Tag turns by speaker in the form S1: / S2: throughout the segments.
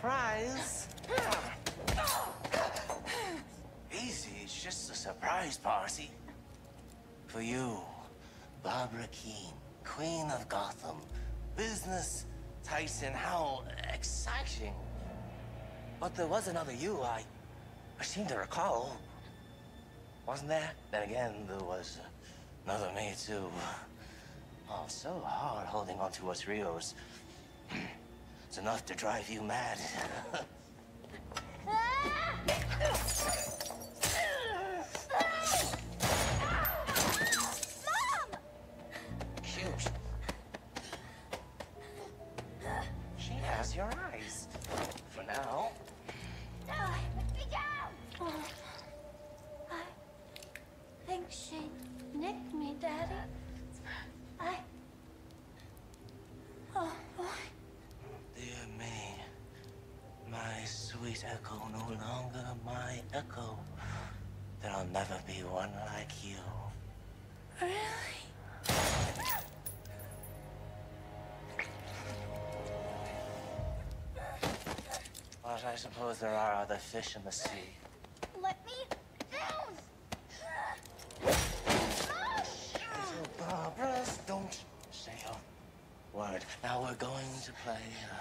S1: surprise. Easy, it's just a surprise party. For you, Barbara Kean, Queen of Gotham. Business Tyson, how exciting. But there was another you, I, I seem to recall. Wasn't there? Then again, there was another me, too. Oh, so hard holding on to us Rios. It's enough to drive you mad. Cute. She has your eyes. For now.
S2: Oh, I think she nicked me, Daddy. I. Oh, boy.
S1: Dear me, sweet Ecco, no longer my Ecco. There'll never be one like you.
S2: Really?
S1: But I suppose there are other fish in the sea.
S2: Let me down!
S1: Little Barbara, don't say a word. Now we're going to play a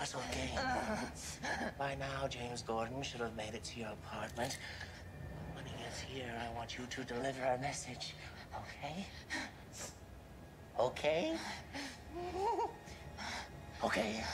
S1: little game. By now, James Gordon should have made it to your apartment. When he gets here, I want you to deliver a message. Okay? Okay? Okay.